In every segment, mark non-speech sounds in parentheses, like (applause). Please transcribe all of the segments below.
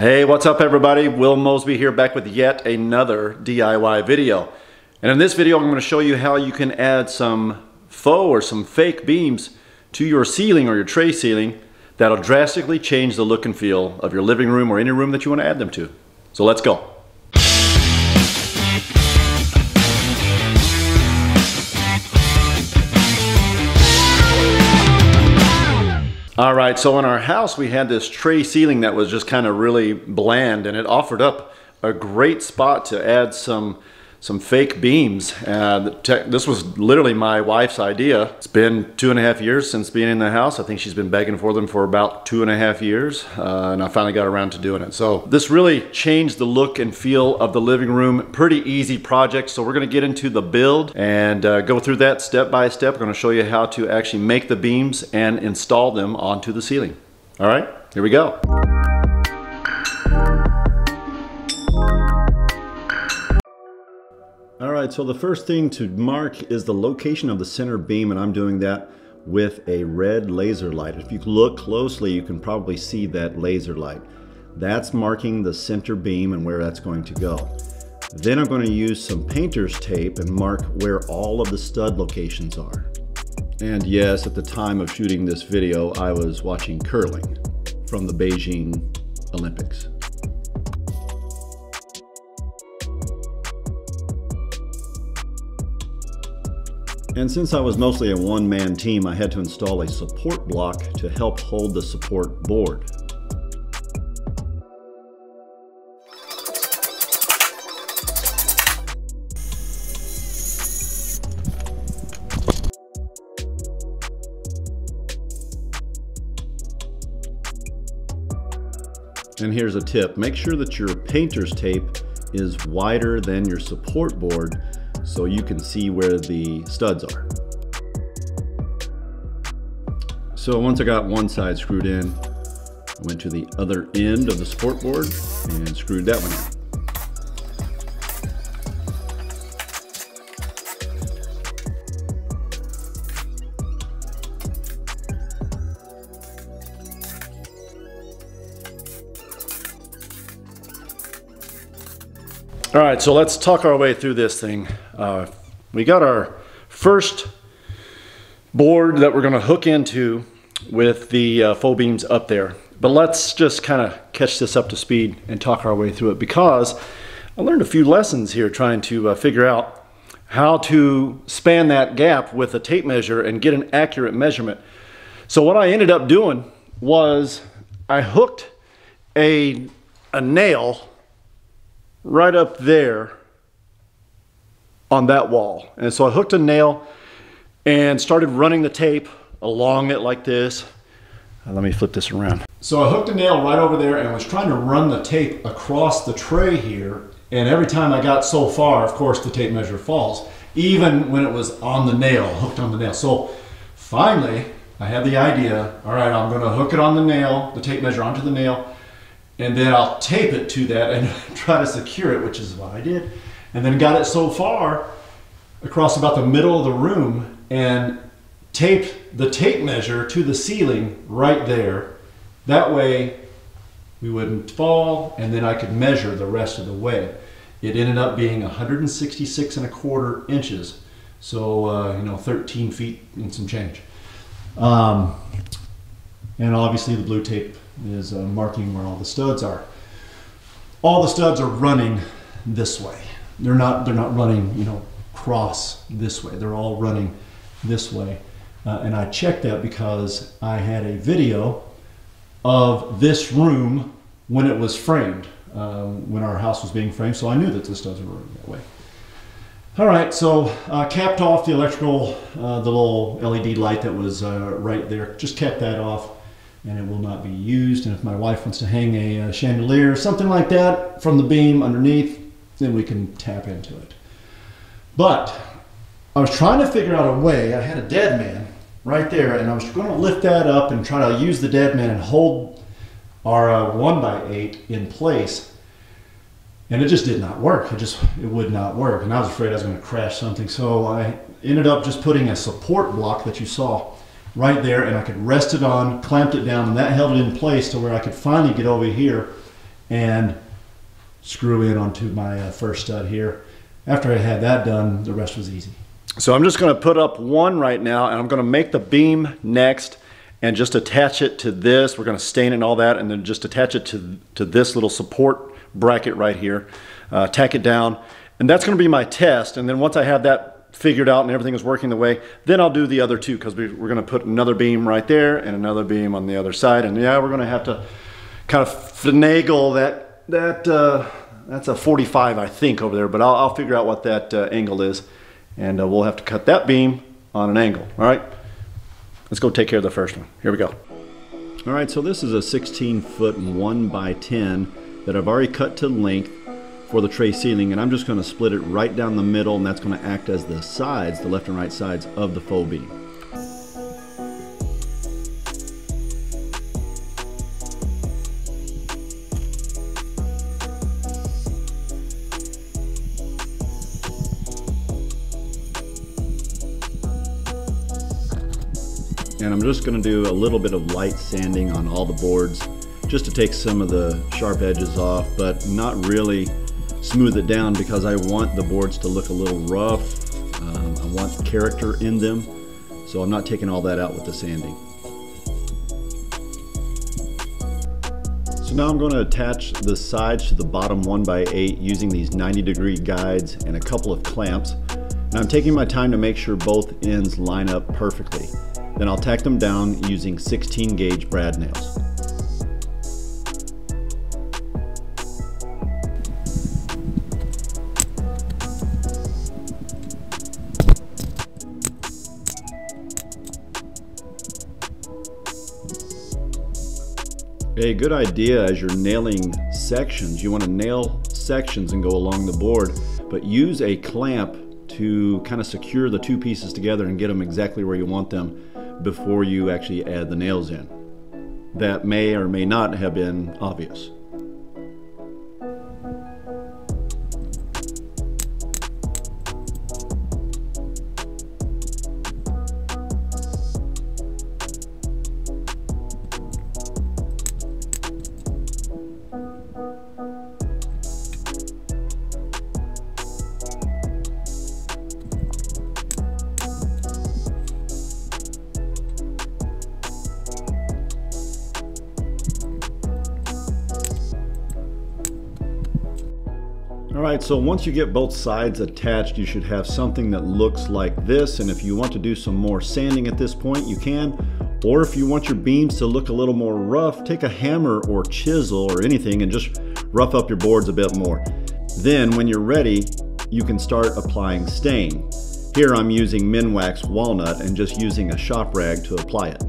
Hey, what's up everybody? Will Mosbey here back with yet another DIY video. And in this video, I'm going to show you how you can add some faux or some fake beams to your ceiling or your tray ceiling that'll drastically change the look and feel of your living room or any room that you want to add them to. So let's go. All right, so in our house, we had this tray ceiling that was just kind of really bland and it offered up a great spot to add some some fake beams. Uh, this was literally my wife's idea. It's been two and a half years since being in the house. I think she's been begging for them for about two and a half years, uh, and I finally got around to doing it. So this really changed the look and feel of the living room. Pretty easy project. So we're gonna get into the build and uh, go through that step by step. We're gonna show you how to actually make the beams and install them onto the ceiling. All right, here we go. Right, so the first thing to mark is the location of the center beam, and I'm doing that with a red laser light. If you look closely, you can probably see that laser light. That's marking the center beam and where that's going to go. Then I'm going to use some painter's tape and mark where all of the stud locations are. And yes, at the time of shooting this video, I was watching curling from the Beijing Olympics. And since I was mostly a one-man team, I had to install a support block to help hold the support board. And here's a tip, make sure that your painter's tape is wider than your support board so you can see where the studs are. So once I got one side screwed in, I went to the other end of the support board and screwed that one in. All right, so let's talk our way through this thing. Uh, we got our first board that we're gonna hook into with the uh, faux beams up there. But let's just kind of catch this up to speed and talk our way through it because I learned a few lessons here trying to uh, figure out how to span that gap with a tape measure and get an accurate measurement. So what I ended up doing was I hooked a, a nail right up there on that wall. And so I hooked a nail and started running the tape along it like this. Uh, let me flip this around. So I hooked a nail right over there and was trying to run the tape across the tray here. And every time I got so far, of course, the tape measure falls, even when it was on the nail, hooked on the nail. So finally, I had the idea, all right, I'm gonna hook it on the nail, the tape measure onto the nail, and then I'll tape it to that and (laughs) try to secure it, which is what I did. And then got it so far across about the middle of the room and taped the tape measure to the ceiling right there. That way we wouldn't fall and then I could measure the rest of the way. It ended up being 166 and a quarter inches. So, uh, you know, 13 feet and some change. Um, and obviously the blue tape is uh, marking where all the studs are. All the studs are running this way. They're not, they're not running, you know, cross this way. They're all running this way. Uh, and I checked that because I had a video of this room when it was framed, um, when our house was being framed. So I knew that this doesn't running that way. All right, so uh, capped off the electrical, uh, the little LED light that was uh, right there. Just kept that off and it will not be used. And if my wife wants to hang a, a chandelier, or something like that from the beam underneath, then we can tap into it. But I was trying to figure out a way, I had a dead man right there, and I was going to lift that up and try to use the dead man and hold our uh, 1 by 8 in place. And it just did not work. It just it would not work. And I was afraid I was going to crash something. So I ended up just putting a support block that you saw right there and I could rest it on, clamped it down, and that held it in place to where I could finally get over here and screw in onto my uh, first stud here. After I had that done, the rest was easy. So I'm just gonna put up one right now and I'm gonna make the beam next and just attach it to this. We're gonna stain it and all that and then just attach it to, to this little support bracket right here. Uh, tack it down and that's gonna be my test. And then once I have that figured out and everything is working the way, then I'll do the other two because we, are gonna put another beam right there and another beam on the other side. And yeah, we're gonna have to kind of finagle that, that uh, that's a 45 I think over there, but I'll, I'll figure out what that uh, angle is and uh, we'll have to cut that beam on an angle, all right? Let's go take care of the first one. Here we go. All right, so this is a 16 foot 1 by 10 that I've already cut to length for the tray ceiling and I'm just going to split it right down the middle and that's going to act as the sides, the left and right sides of the faux beam. And I'm just going to do a little bit of light sanding on all the boards just to take some of the sharp edges off, but not really smooth it down because I want the boards to look a little rough. Um, I want character in them, so I'm not taking all that out with the sanding. So now I'm going to attach the sides to the bottom 1x8 using these 90 degree guides and a couple of clamps. And I'm taking my time to make sure both ends line up perfectly. Then I'll tack them down using 16 gauge brad nails. A good idea as you're nailing sections, you want to nail sections and go along the board, but use a clamp to kind of secure the two pieces together and get them exactly where you want them before you actually add the nails in. That may or may not have been obvious. All right, so once you get both sides attached, you should have something that looks like this. And if you want to do some more sanding at this point, you can. Or if you want your beams to look a little more rough, take a hammer or chisel or anything and just rough up your boards a bit more. Then when you're ready, you can start applying stain. Here I'm using Minwax Walnut and just using a shop rag to apply it.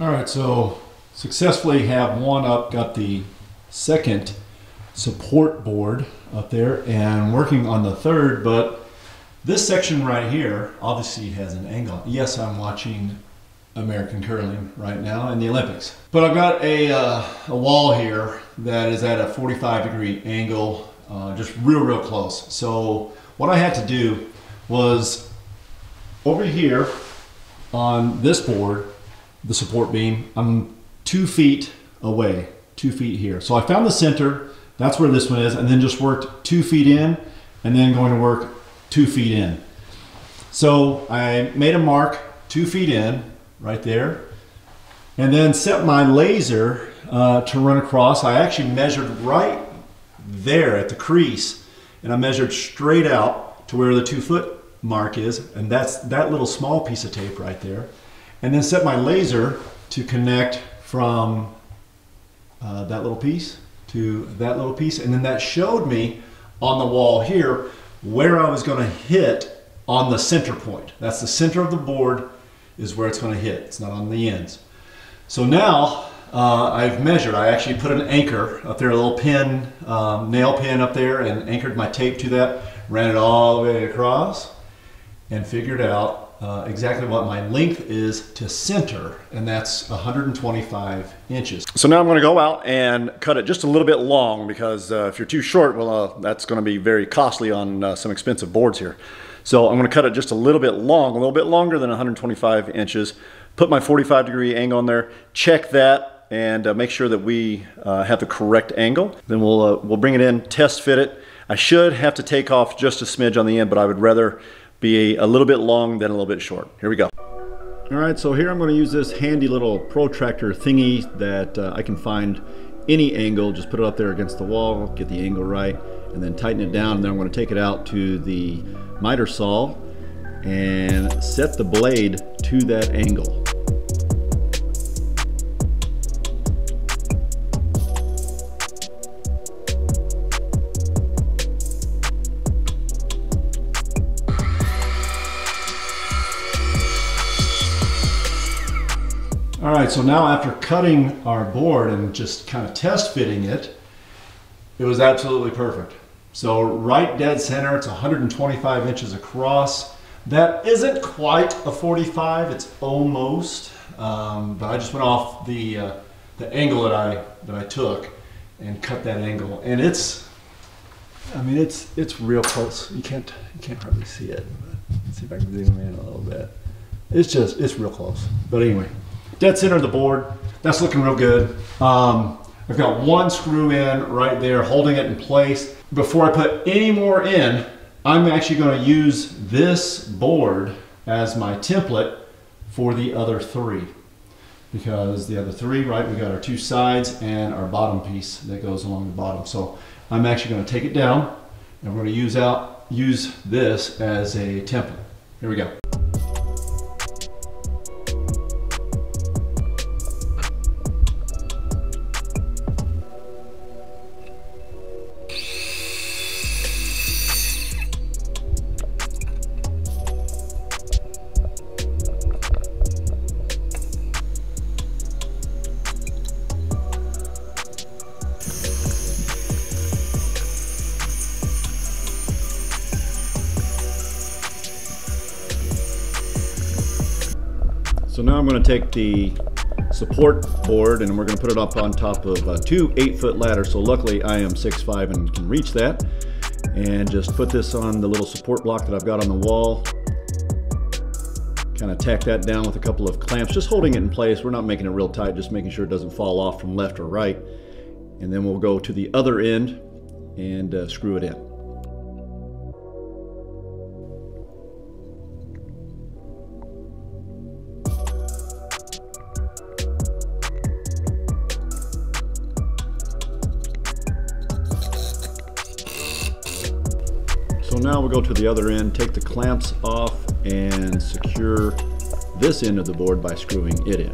All right, so successfully have one up, got the second support board up there and working on the third, but this section right here obviously has an angle. Yes, I'm watching American curling right now in the Olympics. But I've got a, uh, a wall here that is at a 45 degree angle, uh, just real, real close. So what I had to do was over here on this board, the support beam. I'm two feet away, two feet here. So I found the center, that's where this one is, and then just worked two feet in, and then going to work two feet in. So I made a mark two feet in, right there, and then set my laser uh, to run across. I actually measured right there at the crease, and I measured straight out to where the two foot mark is, and that's that little small piece of tape right there and then set my laser to connect from uh, that little piece to that little piece. And then that showed me on the wall here where I was going to hit on the center point. That's the center of the board is where it's going to hit. It's not on the ends. So now uh, I've measured. I actually put an anchor up there, a little pin, um, nail pin up there and anchored my tape to that, ran it all the way across and figured out uh, exactly what my length is to center, and that's 125 inches. So now I'm gonna go out and cut it just a little bit long because uh, if you're too short, well, uh, that's gonna be very costly on uh, some expensive boards here. So I'm gonna cut it just a little bit long, a little bit longer than 125 inches, put my 45 degree angle on there, check that, and uh, make sure that we uh, have the correct angle. Then we'll, we'll bring it in, test fit it. I should have to take off just a smidge on the end, but I would rather be a, little bit long then a little bit short. Here we go. All right, so here I'm going to use this handy little protractor thingy that uh, I can find any angle, just put it up there against the wall, get the angle right, and then tighten it down. And then I'm going to take it out to the miter saw and set the blade to that angle. All right, so now after cutting our board and just kind of test fitting it, it was absolutely perfect. So right dead center, it's 125 inches across. That isn't quite a 45, it's almost, um, but I just went off the, uh, the angle that I, that I took and cut that angle. And it's, I mean, it's, it's real close. You can't, you can't hardly see it. Let's see if I can zoom in a little bit. It's just, it's real close. But anyway, dead center of the board. That's looking real good. Um, I've got one screw in right there holding it in place. Before I put any more in, I'm actually going to use this board as my template for the other three. Because the other three, right, we got our two sides and our bottom piece that goes along the bottom. So I'm actually going to take it down and we're going to use out use this as a template. Here we go. So now I'm going to take the support board and we're going to put it up on top of uh, two eight foot ladders. So luckily I am 6'5 and can reach that. And just put this on the little support block that I've got on the wall. Kind of tack that down with a couple of clamps, just holding it in place. We're not making it real tight, just making sure it doesn't fall off from left or right. And then we'll go to the other end and uh, screw it in. Go to the other end, take the clamps off and secure this end of the board by screwing it in.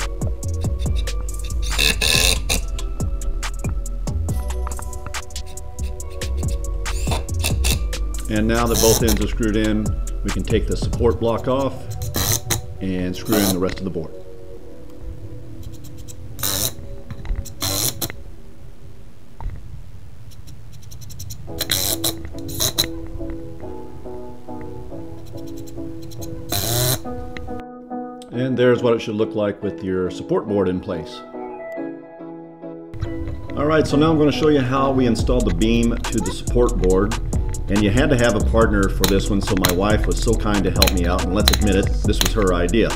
And now that both ends are screwed in, we can take the support block off and screw in the rest of the board. And there's what it should look like with your support board in place. All right, so now I'm going to show you how we installed the beam to the support board. And you had to have a partner for this one, so my wife was so kind to help me out, and let's admit it, this was her idea.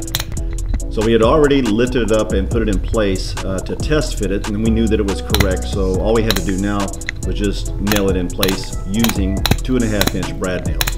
So we had already lifted it up and put it in place uh, to test fit it, and we knew that it was correct. So all we had to do now was just nail it in place using two and a half inch brad nails.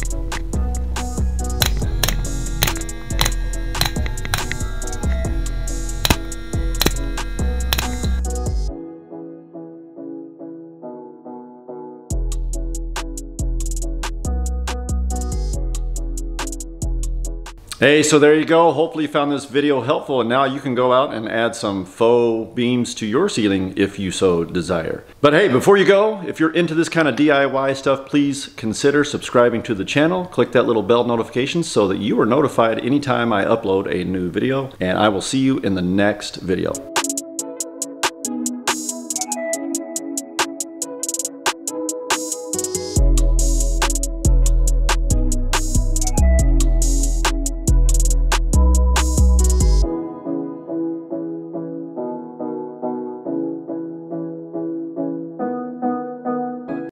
Hey, so there you go. Hopefully you found this video helpful and now you can go out and add some faux beams to your ceiling if you so desire. But hey, before you go, if you're into this kind of DIY stuff, please consider subscribing to the channel. Click that little bell notification so that you are notified anytime I upload a new video and I will see you in the next video.